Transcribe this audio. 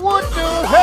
What the hell?